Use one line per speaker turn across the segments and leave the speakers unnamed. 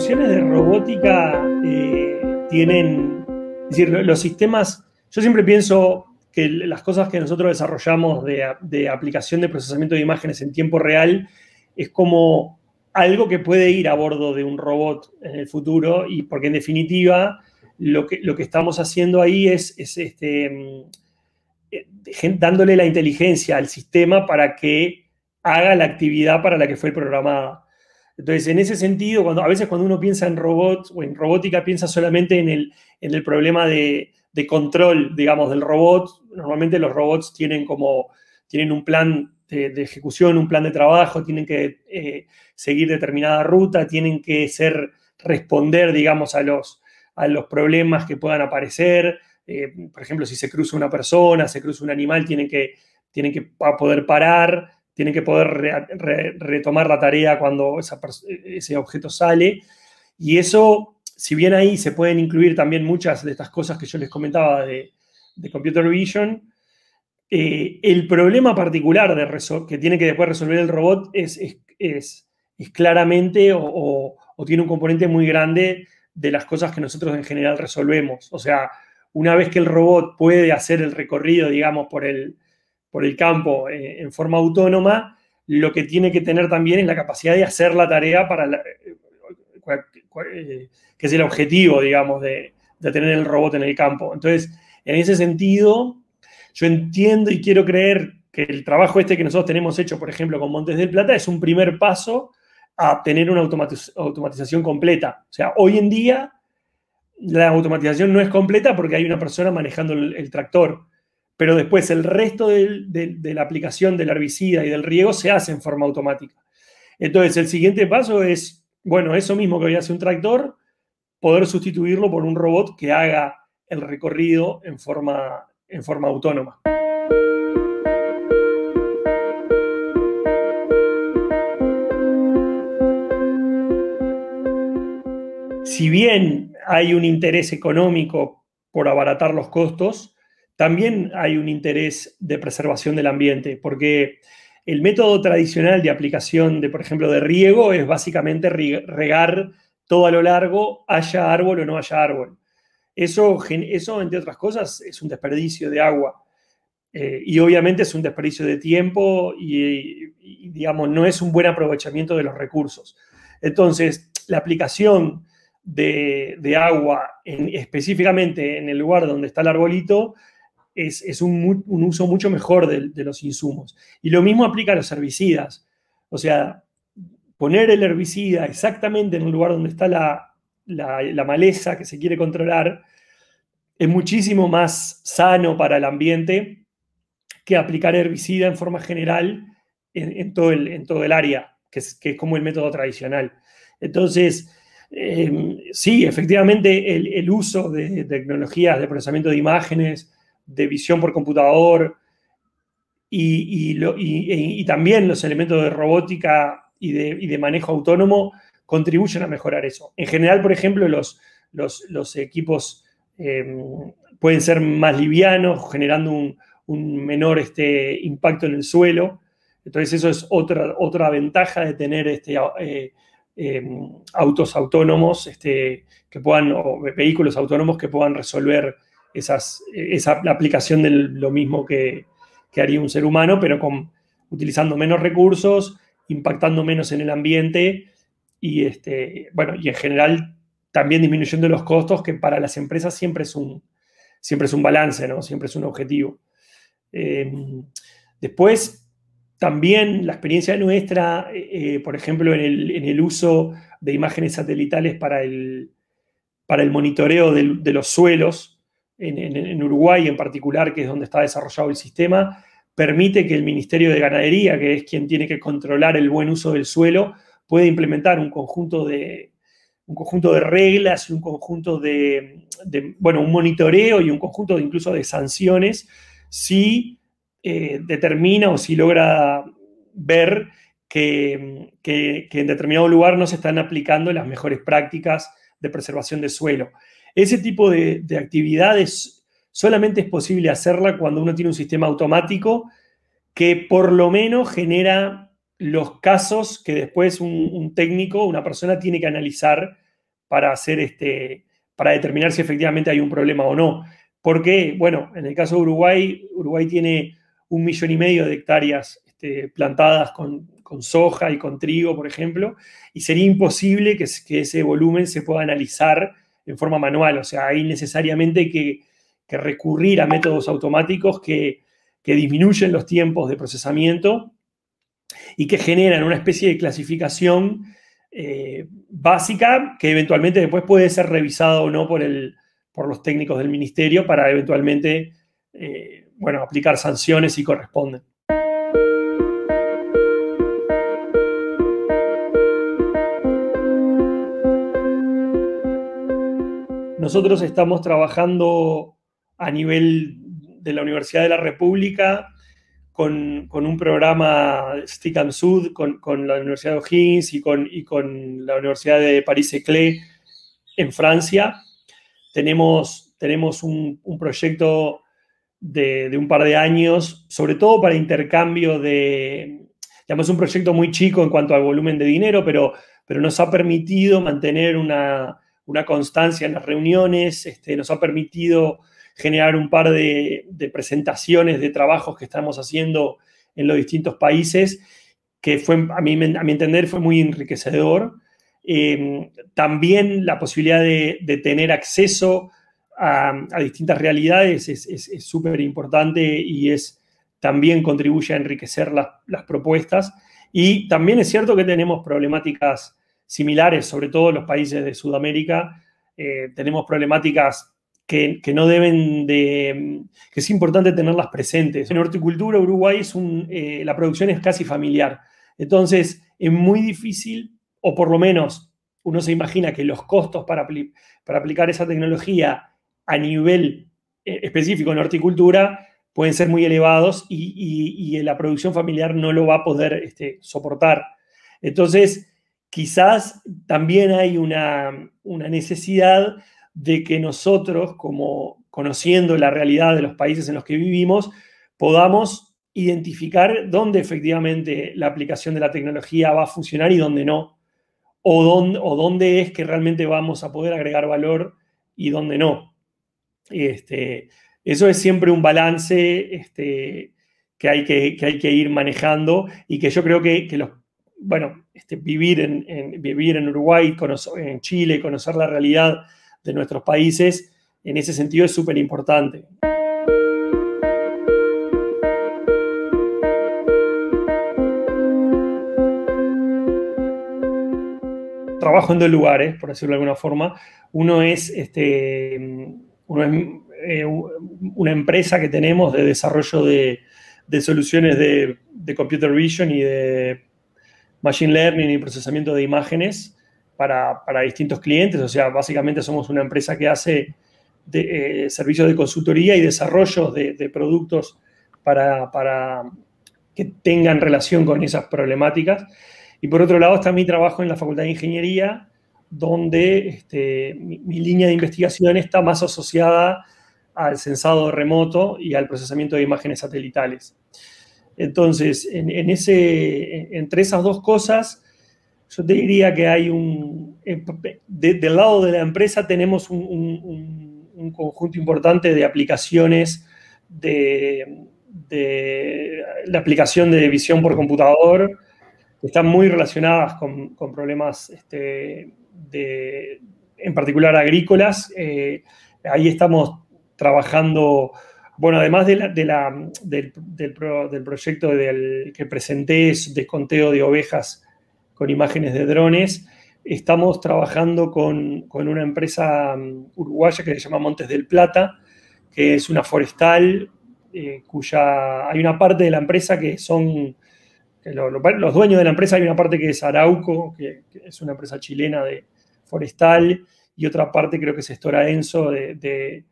soluciones de robótica eh, tienen, es decir, los sistemas, yo siempre pienso que las cosas que nosotros desarrollamos de, aplicación de procesamiento de imágenes en tiempo real es como algo que puede ir a bordo de un robot en el futuro y porque en definitiva lo que, lo que estamos haciendo ahí es, este, mm, eh, dándole la inteligencia al sistema para que haga la actividad para la que fue programada. Entonces, en ese sentido, cuando, a veces cuando uno piensa en robots o en robótica, piensa solamente en el, problema de, control, digamos, del robot. Normalmente los robots tienen como, tienen un plan de, ejecución, un plan de trabajo, tienen que eh, seguir determinada ruta, tienen que ser, responder, digamos, a los, a los problemas que puedan aparecer. Eh, por ejemplo, si se cruza una persona, se cruza un animal, tienen que, tienen que poder parar tienen que poder retomar la tarea cuando ese objeto sale. Y eso, si bien ahí se pueden incluir también muchas de estas cosas que yo les comentaba de, Computer Vision, eh, el problema particular de que tiene que después resolver el robot es, es, claramente o, tiene un componente muy grande de las cosas que nosotros en general resolvemos. O sea, una vez que el robot puede hacer el recorrido, digamos, por el, por el campo eh, en forma autónoma, lo que tiene que tener también es la capacidad de hacer la tarea para eh, eh, que es el objetivo, digamos, de, tener el robot en el campo. Entonces, en ese sentido, yo entiendo y quiero creer que el trabajo este que nosotros tenemos hecho, por ejemplo, con Montes del Plata, es un primer paso a tener una automatización completa. O sea, hoy en día la automatización no es completa porque hay una persona manejando el tractor pero después el resto de, la aplicación del herbicida y del riego se hace en forma automática. Entonces, el siguiente paso es, bueno, eso mismo que hoy hace un tractor, poder sustituirlo por un robot que haga el recorrido en forma, en forma autónoma. Si bien hay un interés económico por abaratar los costos, también hay un interés de preservación del ambiente, porque el método tradicional de aplicación de, por ejemplo, de riego es básicamente regar todo a lo largo, haya árbol o no haya árbol. Eso, eso entre otras cosas, es un desperdicio de agua. Eh, y obviamente es un desperdicio de tiempo y, digamos, no es un buen aprovechamiento de los recursos. Entonces, la aplicación de, agua específicamente en el lugar donde está el arbolito es, un, uso mucho mejor de, los insumos. Y lo mismo aplica a los herbicidas. O sea, poner el herbicida exactamente en un lugar donde está la, maleza que se quiere controlar es muchísimo más sano para el ambiente que aplicar herbicida en forma general en, todo, el, en todo el área, que es, es como el método tradicional. Entonces, em, sí, efectivamente, el, el, uso de tecnologías de procesamiento de imágenes, de visión por computador y, también los elementos de robótica y de, manejo autónomo contribuyen a mejorar eso. En general, por ejemplo, los, los, equipos em, pueden ser más livianos, generando un, menor este, impacto en el suelo. Entonces, eso es otra, otra ventaja de tener este, eh, em, autos autónomos este, que puedan, o vehículos autónomos que puedan resolver esas, esa la aplicación de lo mismo que, haría un ser humano, pero con, utilizando menos recursos, impactando menos en el ambiente y, este, bueno, y en general también disminuyendo los costos, que para las empresas siempre es un, siempre es un balance, ¿no? siempre es un objetivo. Eh, después, también la experiencia nuestra, eh, por ejemplo, en el, uso de imágenes satelitales para el, para el monitoreo de los suelos, en, Uruguay en particular, que es donde está desarrollado el sistema, permite que el Ministerio de Ganadería, que es quien tiene que controlar el buen uso del suelo, pueda implementar un conjunto de, un conjunto de reglas un conjunto de, bueno, un monitoreo y un conjunto incluso de sanciones si eh, determina o si logra ver que, que, en determinado lugar no se están aplicando las mejores prácticas de preservación de suelo. Ese tipo de, actividades solamente es posible hacerla cuando uno tiene un sistema automático que por lo menos genera los casos que después un, técnico, una persona tiene que analizar para hacer este, para determinar si efectivamente hay un problema o no. Porque, bueno, en el caso de Uruguay, Uruguay tiene un millón y medio de hectáreas este, plantadas con, soja y con trigo, por ejemplo, y sería imposible que, que, ese volumen se pueda analizar en forma manual. O sea, hay necesariamente que, recurrir a métodos automáticos que, disminuyen los tiempos de procesamiento y que generan una especie de clasificación eh, básica que eventualmente después puede ser revisada o no por, el, por los técnicos del ministerio para eventualmente eh, bueno, aplicar sanciones si corresponden. Nosotros estamos trabajando a nivel de la Universidad de la República con, un programa Stick and Sud con, la Universidad de O'Higgins y con, y con la Universidad de París-Eclé en Francia. Tenemos, tenemos un, proyecto de, un par de años, sobre todo para intercambio de, digamos, un proyecto muy chico en cuanto al volumen de dinero, pero, pero nos ha permitido mantener una, una constancia en las reuniones, este, nos ha permitido generar un par de, presentaciones de trabajos que estamos haciendo en los distintos países, que fue, a mi, a mi entender, fue muy enriquecedor. Em, también la posibilidad de, tener acceso a, distintas realidades es súper importante y es, también contribuye a enriquecer las, las propuestas. Y también es cierto que tenemos problemáticas similares, sobre todo los países de Sudamérica. Eh, tenemos problemáticas que, no deben de, que es importante tenerlas presentes. En horticultura, Uruguay es un, eh, la producción es casi familiar. Entonces, es muy difícil, o por lo menos uno se imagina que los costos para, para aplicar esa tecnología a nivel eh, específico en horticultura pueden ser muy elevados y, la producción familiar no lo va a poder este, soportar. Entonces, quizás también hay una, necesidad de que nosotros, como conociendo la realidad de los países en los que vivimos, podamos identificar dónde efectivamente la aplicación de la tecnología va a funcionar y dónde no, o dónde, o dónde es que realmente vamos a poder agregar valor y dónde no. Este, eso es siempre un balance este, que, hay que, hay que ir manejando y que yo creo que, que los bueno, este, vivir, en, vivir en Uruguay, en Chile, conocer la realidad de nuestros países, en ese sentido es súper importante. Trabajo en dos lugares, por decirlo de alguna forma. Uno es, este, eh, una empresa que tenemos de desarrollo de, soluciones de, de computer vision y de Machine Learning y procesamiento de imágenes para, distintos clientes. O sea, básicamente somos una empresa que hace eh, servicios de consultoría y desarrollo de, productos para, que tengan relación con esas problemáticas. Y por otro lado está mi trabajo en la Facultad de Ingeniería, donde este, mi, mi, línea de investigación está más asociada al censado remoto y al procesamiento de imágenes satelitales. Entonces, en, ese, entre esas dos cosas, yo te diría que hay un, eh, del lado de la empresa tenemos un, conjunto importante de aplicaciones de, la aplicación de visión por computador, que están muy relacionadas con, problemas este, en particular agrícolas. Eh, ahí estamos trabajando bueno, además de del, proyecto que presenté de conteo de ovejas con imágenes de drones, estamos trabajando con, una empresa um, uruguaya que se llama Montes del Plata, que es una forestal, eh, cuya hay una parte de la empresa que son los dueños de la empresa, hay una parte que es Arauco, que, es una empresa chilena de forestal, y otra parte creo que es Estora Enso de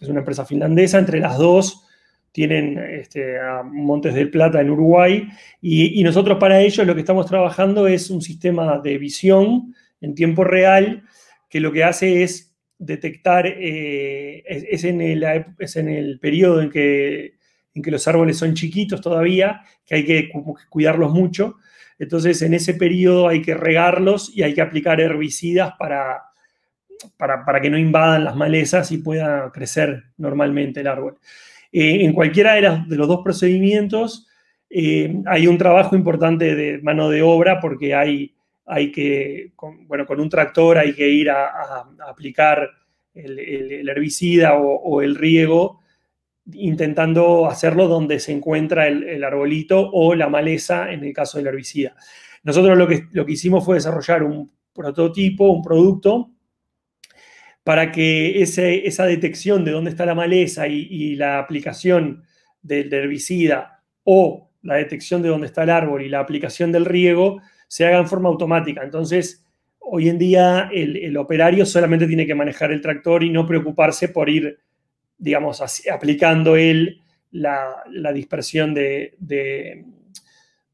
es una empresa finlandesa, entre las dos tienen este, Montes del Plata en Uruguay y, nosotros para ellos lo que estamos trabajando es un sistema de visión en tiempo real que lo que hace es detectar, eh, es, en el, es, en el, periodo en que, en que los árboles son chiquitos todavía, que hay que cuidarlos mucho. Entonces, en ese periodo hay que regarlos y hay que aplicar herbicidas para, para, que no invadan las malezas y pueda crecer normalmente el árbol. Eh, en cualquiera de, de, los dos procedimientos hay un trabajo importante de mano de obra porque hay, hay que, bueno, con un tractor hay que ir a, aplicar el, herbicida o, el riego intentando hacerlo donde se encuentra el, arbolito o la maleza en el caso del herbicida. Nosotros lo que, lo que hicimos fue desarrollar un prototipo, un producto, para que esa detección de dónde está la maleza y, la aplicación del herbicida o la detección de dónde está el árbol y la aplicación del riego se haga en forma automática. Entonces, hoy en día el, operario solamente tiene que manejar el tractor y no preocuparse por ir, digamos, aplicando él la, dispersión de,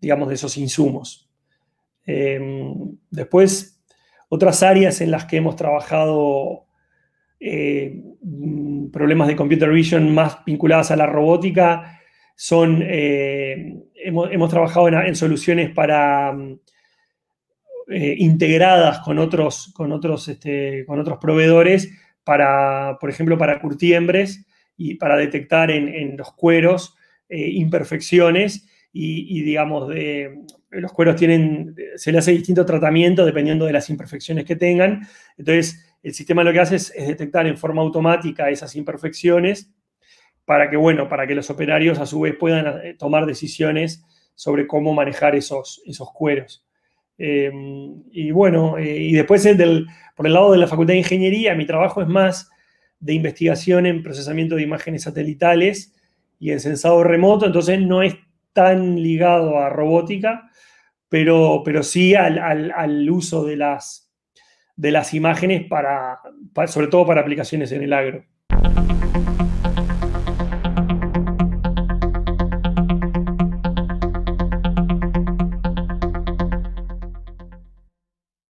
digamos, de esos insumos. Em, después, otras áreas en las que hemos trabajado eh, problemas de computer vision más vinculadas a la robótica son, eh, hemos, trabajado en, soluciones para eh, integradas con otros, con, otros, este, con otros proveedores para, por ejemplo, para curtiembres y para detectar en, los cueros imperfecciones y, digamos, de, los cueros tienen, se le hace distinto tratamiento dependiendo de las imperfecciones que tengan. Entonces, el sistema lo que hace es, detectar en forma automática esas imperfecciones para que, bueno, para que los operarios a su vez puedan eh, tomar decisiones sobre cómo manejar esos, esos cueros. Eh, y bueno, eh, y después por el lado de la Facultad de Ingeniería, mi trabajo es más de investigación en procesamiento de imágenes satelitales y en sensado remoto, entonces no es tan ligado a robótica, pero, pero sí al, uso de las, de las imágenes para, sobre todo para aplicaciones en el agro.